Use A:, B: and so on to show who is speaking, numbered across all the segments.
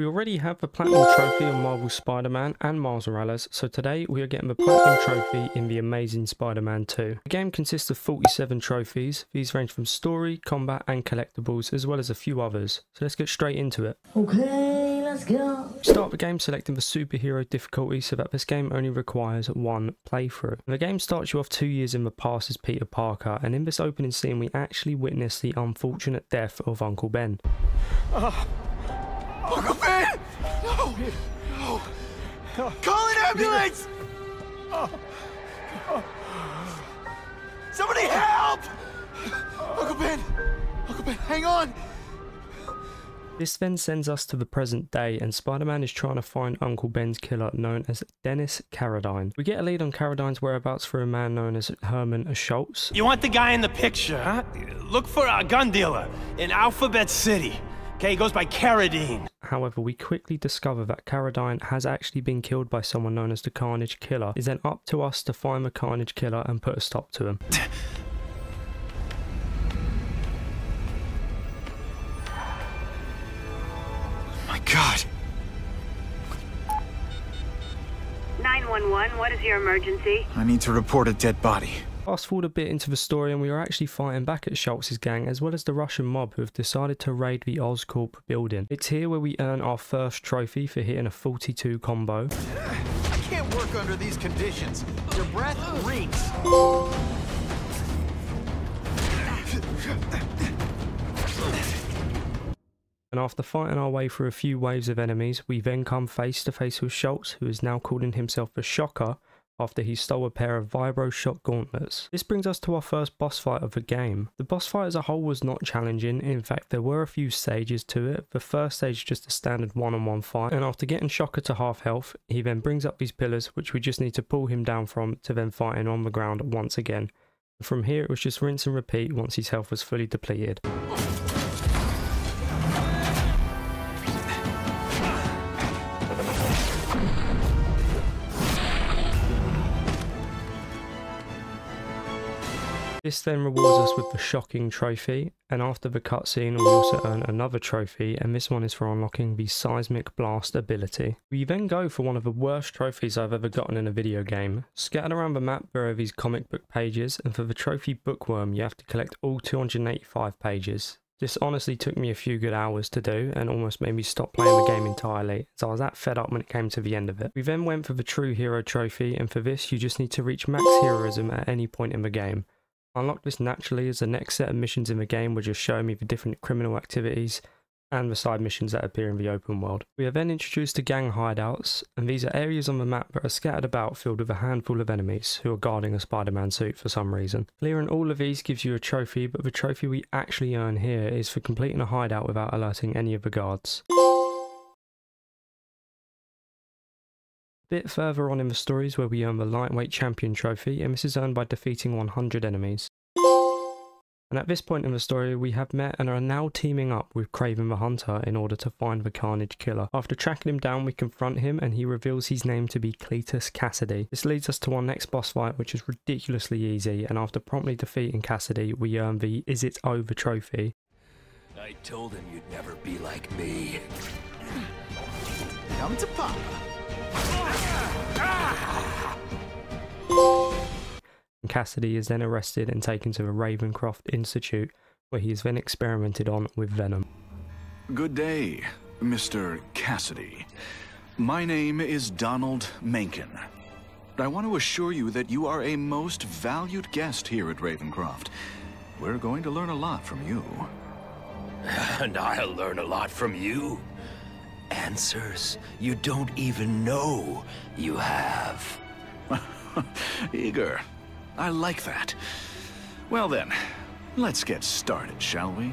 A: We already have the Platinum Trophy on Marvel Spider-Man and Miles Morales, so today we are getting the Platinum Trophy in The Amazing Spider-Man 2. The game consists of 47 trophies, these range from story, combat and collectibles, as well as a few others, so let's get straight into it.
B: Okay, let's go.
A: Start the game selecting the superhero difficulty so that this game only requires one playthrough. The game starts you off two years in the past as Peter Parker, and in this opening scene we actually witness the unfortunate death of Uncle Ben.
C: Uncle Ben! No! No! Call an ambulance! Somebody help! Uncle Ben! Uncle Ben, hang on!
A: This then sends us to the present day, and Spider Man is trying to find Uncle Ben's killer, known as Dennis Carradine. We get a lead on Carradine's whereabouts through a man known as Herman Schultz.
D: You want the guy in the picture, huh? Look for a gun dealer in Alphabet City. Okay, he goes by Carradine.
A: However, we quickly discover that Carradine has actually been killed by someone known as the Carnage Killer. It's then up to us to find the Carnage Killer and put a stop to him.
C: My God!
E: 911, what is your emergency?
C: I need to report a dead body.
A: Fast forward a bit into the story, and we are actually fighting back at Schultz's gang as well as the Russian mob who have decided to raid the Oscorp building. It's here where we earn our first trophy for hitting a 42 combo.
C: I can't work under these conditions. Your breath reeks.
A: And after fighting our way through a few waves of enemies, we then come face to face with Schultz, who is now calling himself the Shocker after he stole a pair of Vibro Shock gauntlets. This brings us to our first boss fight of the game. The boss fight as a whole was not challenging, in fact there were a few stages to it. The first stage is just a standard one-on-one fight, and after getting Shocker to half health, he then brings up these pillars which we just need to pull him down from to then fight him on the ground once again. From here it was just rinse and repeat once his health was fully depleted. This then rewards us with the shocking trophy, and after the cutscene we also earn another trophy, and this one is for unlocking the Seismic Blast ability. We then go for one of the worst trophies I've ever gotten in a video game. Scattered around the map there are these comic book pages, and for the trophy Bookworm you have to collect all 285 pages. This honestly took me a few good hours to do and almost made me stop playing the game entirely, so I was that fed up when it came to the end of it. We then went for the True Hero trophy, and for this you just need to reach max heroism at any point in the game. Unlock this naturally as the next set of missions in the game will just show me the different criminal activities and the side missions that appear in the open world. We are then introduced to gang hideouts, and these are areas on the map that are scattered about filled with a handful of enemies who are guarding a Spider-Man suit for some reason. Clearing all of these gives you a trophy, but the trophy we actually earn here is for completing a hideout without alerting any of the guards. Bit further on in the stories where we earn the lightweight champion trophy and this is earned by defeating 100 enemies. And at this point in the story we have met and are now teaming up with Kraven the Hunter in order to find the Carnage Killer. After tracking him down we confront him and he reveals his name to be Cletus Kasady. This leads us to our next boss fight which is ridiculously easy and after promptly defeating Kasady we earn the Is It Over trophy.
F: I told him you'd never be like me.
C: Come to Papa.
A: Kasady is then arrested and taken to the Ravencroft Institute, where he is then experimented on with venom.
G: Good day, Mr. Kasady. My name is Donald Menken. I want to assure you that you are a most valued guest here at Ravencroft. We're going to learn a lot from you.
F: And I'll learn a lot from you. Answers you don't even know you have.
G: Eager. I like that. Well then, let's get started, shall we?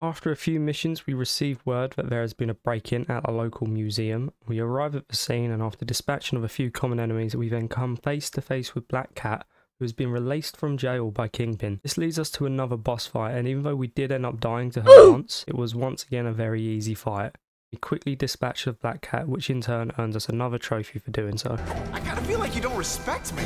A: After a few missions, we receive word that there has been a break-in at a local museum. We arrive at the scene and after dispatching of a few common enemies, we then come face to face with Black Cat, who has been released from jail by Kingpin. This leads us to another boss fight, and even though we did end up dying to her once, it was once again a very easy fight. We quickly dispatch the Black Cat, which in turn earns us another trophy for doing so.
C: I kinda feel like you don't respect me.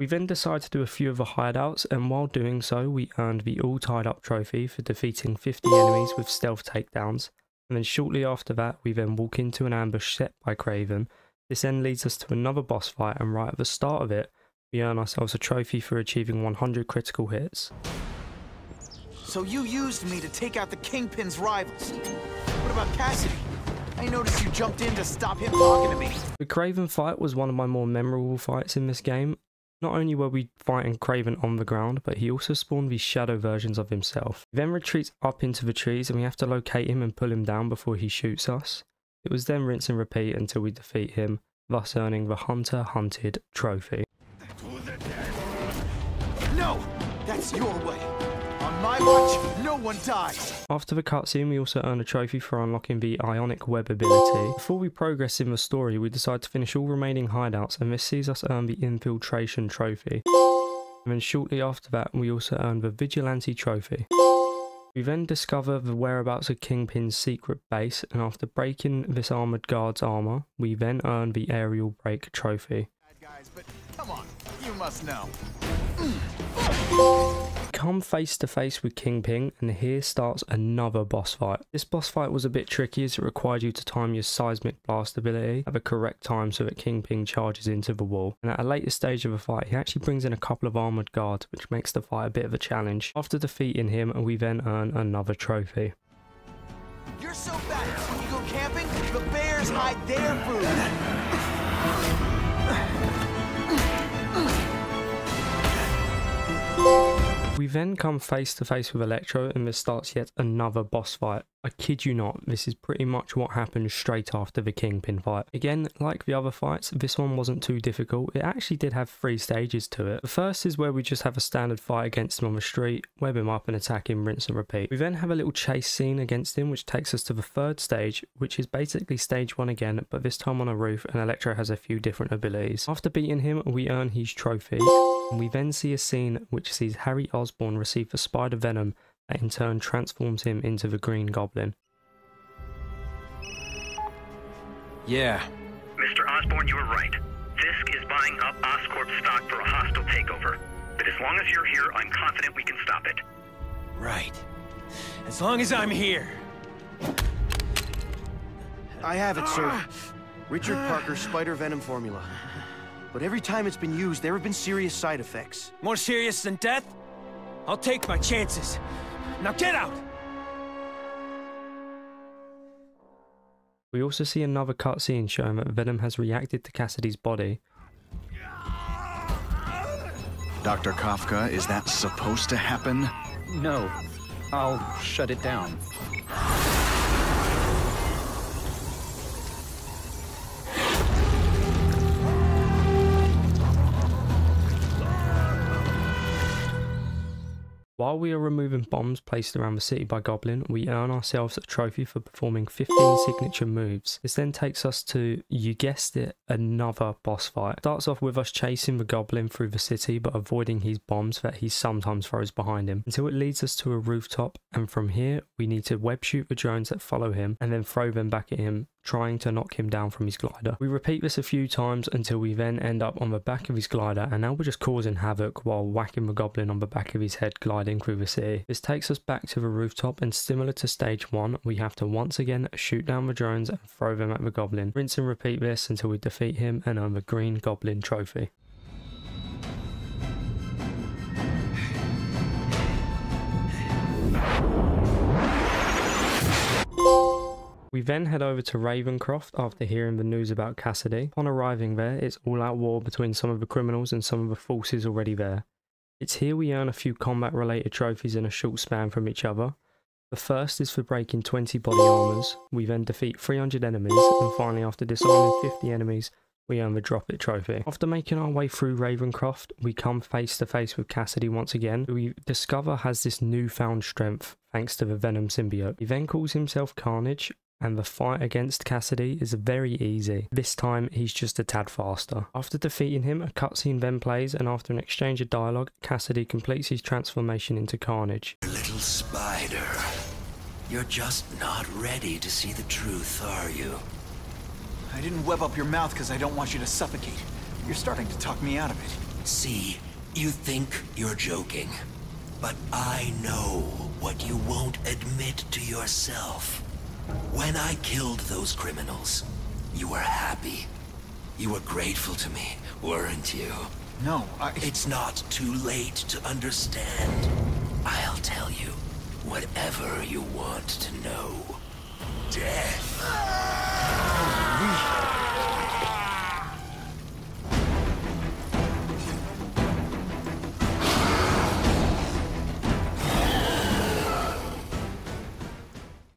A: We then decided to do a few of the hideouts, and while doing so, we earned the All Tied Up trophy for defeating 50 enemies with stealth takedowns. And then shortly after that, we then walk into an ambush set by Kraven. This then leads us to another boss fight, and right at the start of it, we earn ourselves a trophy for achieving 100 critical hits.
C: So you used me to take out the Kingpin's rivals. What about Kasady? I noticed you jumped in to stop him talking to me.
A: The Kraven fight was one of my more memorable fights in this game. Not only were we fighting Kraven on the ground, but he also spawned these shadow versions of himself. He then retreats up into the trees and we have to locate him and pull him down before he shoots us. It was then rinse and repeat until we defeat him, thus earning the Hunter Hunted trophy.
C: No! That's your way. On my watch, no one dies.
A: After the cutscene, we also earn a trophy for unlocking the Ionic Web ability. Before we progress in the story, we decide to finish all remaining hideouts, and this sees us earn the Infiltration trophy. And then shortly after that, we also earn the Vigilante trophy. We then discover the whereabouts of Kingpin's secret base, and after breaking this armoured guard's armour, we then earn the Aerial Break trophy.
C: Guys, but come on, you must know. Mm.
A: Come face to face with Kingpin, and here starts another boss fight. This boss fight was a bit tricky as it required you to time your seismic blast ability at the correct time so that Kingpin charges into the wall. And at a later stage of the fight, he actually brings in a couple of armoured guards, which makes the fight a bit of a challenge. After defeating him, we then earn another trophy.
C: You're so. When you go camping, the bears hide their food.
A: We then come face to face with Electro and this starts yet another boss fight. I kid you not, this is pretty much what happened straight after the Kingpin fight. Again, like the other fights, this one wasn't too difficult. It actually did have three stages to it. The first is where we just have a standard fight against him on the street, web him up and attack him, rinse and repeat. We then have a little chase scene against him which takes us to the third stage, which is basically stage one again, but this time on a roof and Electro has a few different abilities. After beating him, we earn his trophy, and we then see a scene which sees Harry Osborn receive the spider venom that in turn transforms him into the Green Goblin.
E: Yeah.
H: Mr. Osborn, you were right. Fisk is buying up Oscorp stock for a hostile takeover. But as long as you're here, I'm confident we can stop it.
E: Right. As long as I'm here.
I: I have it, sir. Ah. Richard Parker's spider venom formula. But every time it's been used, there have been serious side effects.
E: More serious than death? I'll take my chances. Now get out!
A: We also see another cutscene showing that Venom has reacted to Kasady's body.
G: Dr. Kafka, is that supposed to happen?
J: No. I'll shut it down.
A: While we are removing bombs placed around the city by Goblin, we earn ourselves a trophy for performing 15 signature moves. This then takes us to, you guessed it, another boss fight. Starts off with us chasing the Goblin through the city but avoiding his bombs that he sometimes throws behind him until it leads us to a rooftop and from here we need to web shoot the drones that follow him and then throw them back at him trying to knock him down from his glider. We repeat this a few times until we then end up on the back of his glider and now we're just causing havoc while whacking the goblin on the back of his head gliding through the city. This takes us back to the rooftop and similar to stage 1 we have to once again shoot down the drones and throw them at the goblin. Rinse and repeat this until we defeat him and earn the green goblin trophy. We then head over to Ravencroft after hearing the news about Kasady. Upon arriving there, it's all out war between some of the criminals and some of the forces already there. It's here we earn a few combat related trophies in a short span from each other. The first is for breaking 20 body armors. We then defeat 300 enemies, and finally, after disarming 50 enemies, we earn the Drop It trophy. After making our way through Ravencroft, we come face to face with Kasady once again, we discover has this newfound strength thanks to the Venom symbiote. He then calls himself Carnage, and the fight against Kasady is very easy. This time, he's just a tad faster. After defeating him, a cutscene then plays, and after an exchange of dialogue, Kasady completes his transformation into Carnage.
F: Little spider, you're just not ready to see the truth, are you?
C: I didn't web up your mouth because I don't want you to suffocate. You're starting to talk me out of it.
F: See, you think you're joking, but I know what you won't admit to yourself. When I killed those criminals, you were happy. You were grateful to me, weren't you?
C: No, I...
F: It's not too late to understand. I'll tell you whatever you want to know. Death.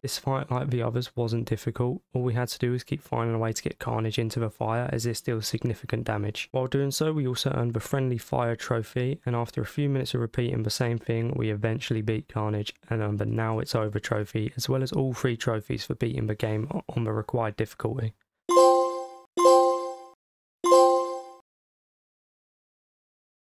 A: This fight, like the others, wasn't difficult. All we had to do was keep finding a way to get Carnage into the fire as this deals significant damage. While doing so, we also earned the Friendly Fire trophy, and after a few minutes of repeating the same thing, we eventually beat Carnage and earned the Now It's Over trophy, as well as all three trophies for beating the game on the required difficulty.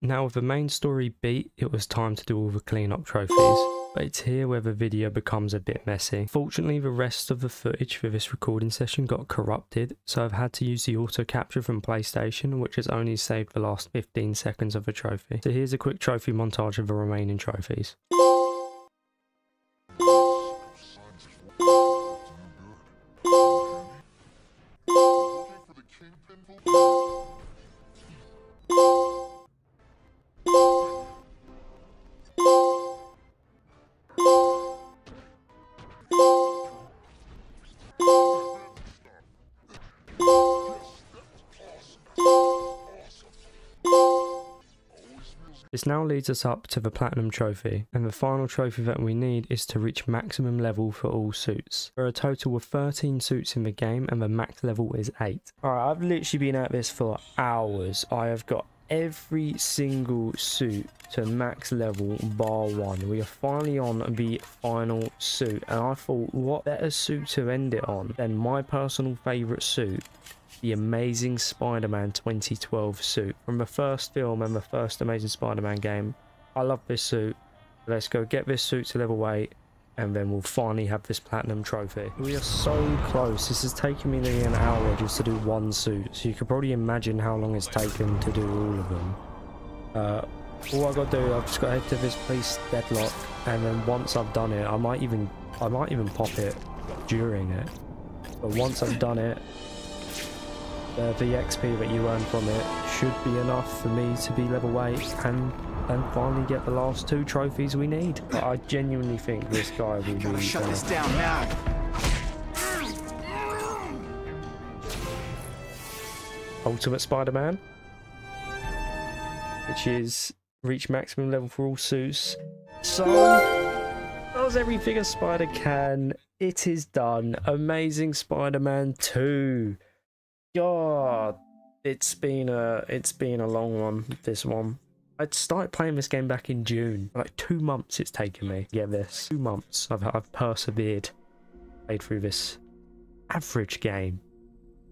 A: Now with the main story beat, it was time to do all the cleanup trophies but it's here where the video becomes a bit messy. Fortunately, the rest of the footage for this recording session got corrupted, so I've had to use the auto capture from PlayStation, which has only saved the last 15 seconds of the trophy. So here's a quick trophy montage of the remaining trophies. This now leads us up to the Platinum Trophy, and the final trophy that we need is to reach maximum level for all suits. There are a total of 13 suits in the game, and the max level is 8. Alright, I've literally been at this for hours. I have got every single suit to max level bar one. We are finally on the final suit, and I thought, what better suit to end it on than my personal favourite suit, the Amazing Spider-Man 2012 suit from the first film and the first Amazing Spider-Man game. I love this suit. Let's go get this suit to level 8 and then we'll finally have this platinum trophy. We are so close. This has taken me nearly an hour just to do one suit. So you can probably imagine how long it's taken to do all of them. Uh, all I got to do, I've just got to head to this place, Deadlock, and then once I've done it, I might even, I might even pop it during it. But once I've done it, uh, the XP that you earn from it should be enough for me to be level 8 and and finally get the last two trophies we need. But I genuinely think this guy will
C: Gotta
A: be
C: shut
A: uh,
C: this down now.
A: Ultimate Spider-Man, which is reach maximum level for all suits. So does everything a spider can. It is done. Amazing Spider-Man 2. God, it's been a it's been a long one. This one. I started playing this game back in June. Like two months it's taken me to get this. Two months. I've I've persevered, played through this average game.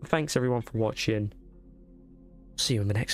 A: Thanks everyone for watching. See you in the next